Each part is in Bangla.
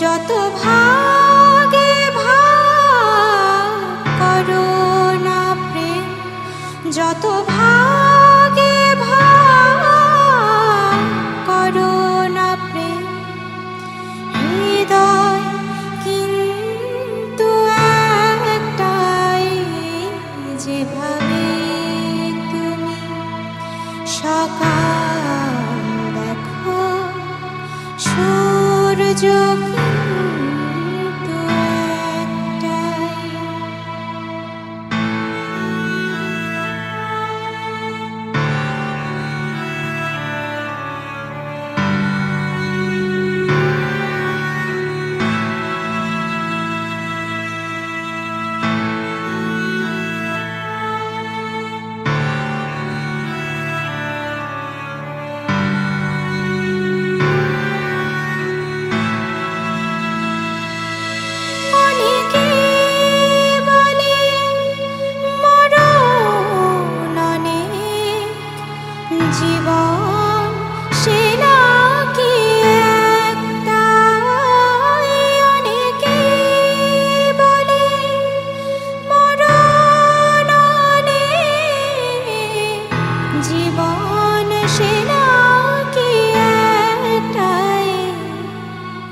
যত ভাগে ভাগ করো না প্রেম, যত ভাগে ভাগ করো না প্রেম, হৃদয় কিন্তু একটাই, যেভাবে তুমি সকাল দেখো, সূর্য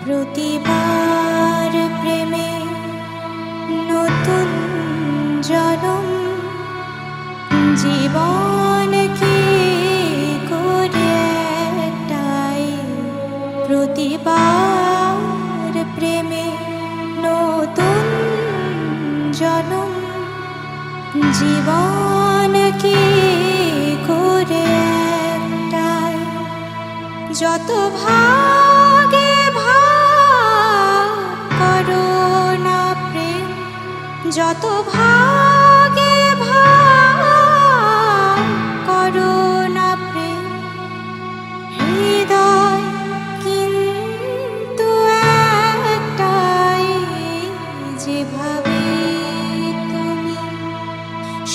প্রতিবার প্রেমে নতুন জনম, জীবন কি করে তাই প্রতিবার প্রেমে নতুন জনম, জীবন কি করে তাই যত ভাব যত ভাগে ভাগ করো প্রেম। হৃদয় কিন্তু একটাই যেভাবে তুমি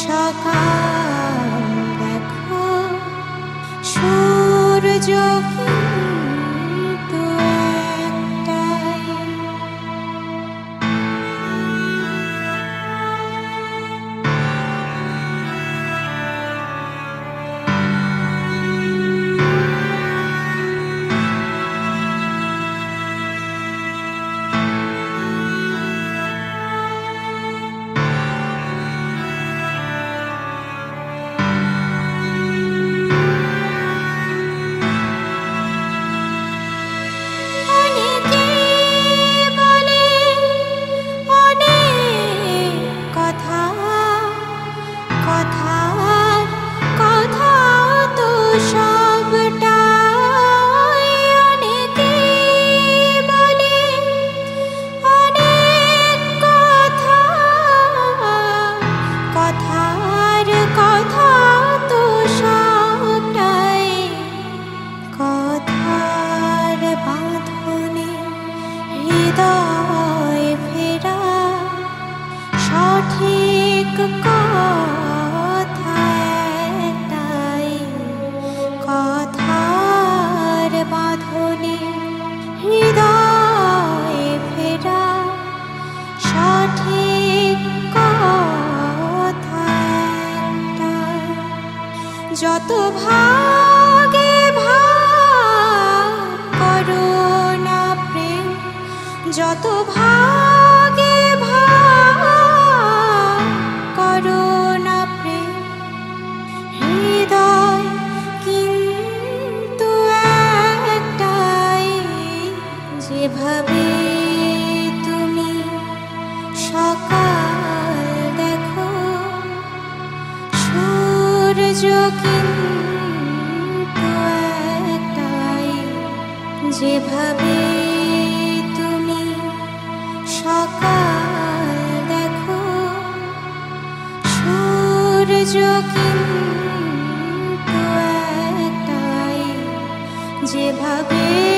সকাল দেখো সূর্য সঠিক কথা একটাই কথার ফেরা কথা যত ভাগে সুযোগিন একটাই যেভাবে তুমি সকাল দেখো সূর্যকিন তো একটাই যেভাবে